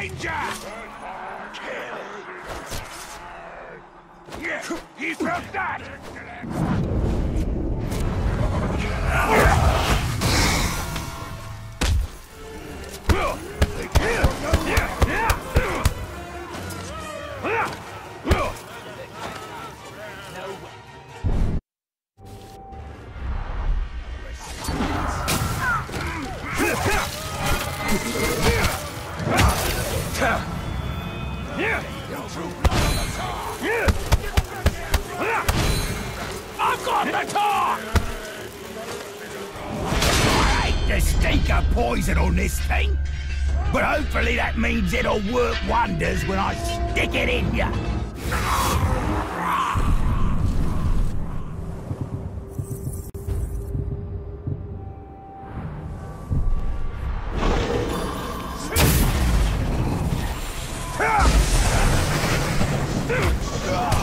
Yeah, he felt that! Poison on this thing. But hopefully that means it'll work wonders when I stick it in ya.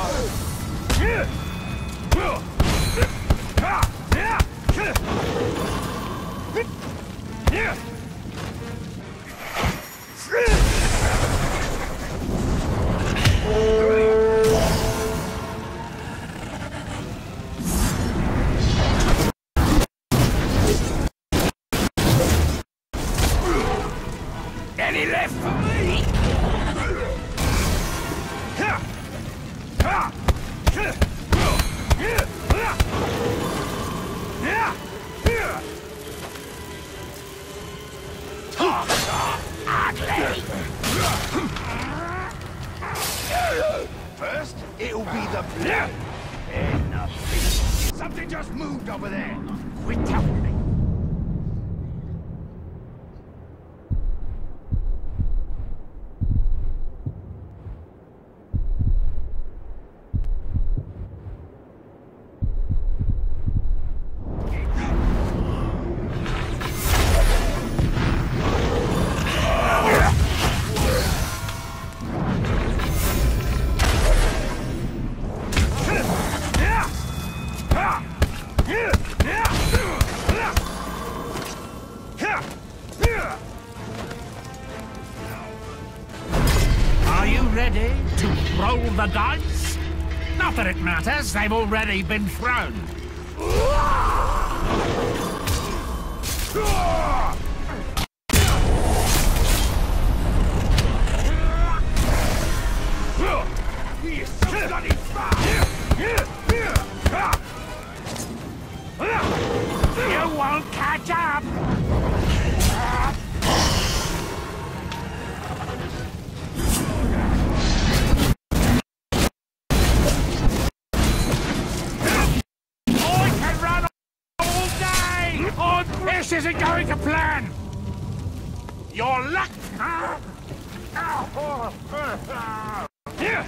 First, it'll be the blood. Enough. Something just moved over there. Quit telling me. Ready to roll the dice? Not that it matters, they've already been thrown. You won't catch up! This isn't going to plan! Your luck! Here!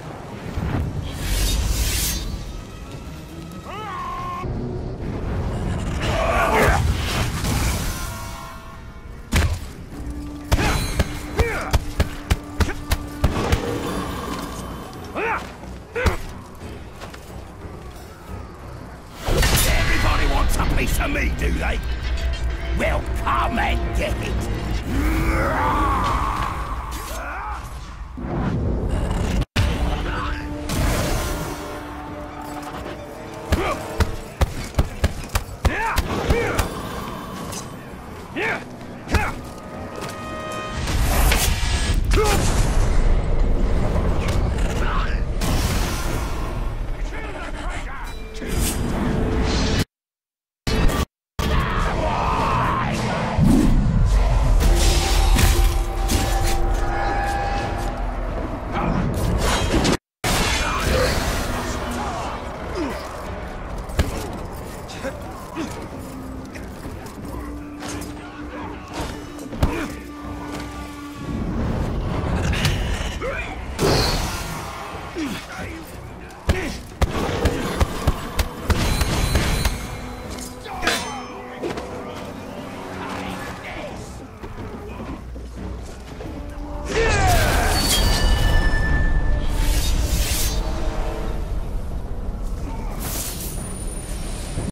Everybody wants a piece of me, do they? will come and get it.